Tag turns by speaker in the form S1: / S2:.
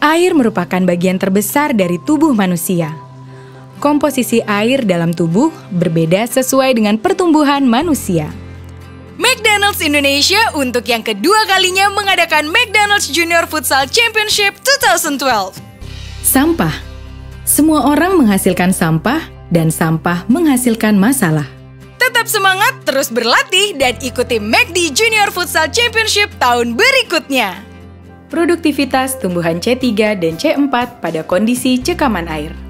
S1: Air merupakan bagian terbesar dari tubuh manusia. Komposisi air dalam tubuh berbeda sesuai dengan pertumbuhan manusia.
S2: McDonald's Indonesia untuk yang kedua kalinya mengadakan McDonald's Junior Futsal Championship 2012.
S1: Sampah. Semua orang menghasilkan sampah dan sampah menghasilkan masalah.
S2: Tetap semangat, terus berlatih, dan ikuti McD Junior Futsal Championship tahun berikutnya.
S1: Produktivitas tumbuhan C3 dan C4 pada kondisi cekaman air.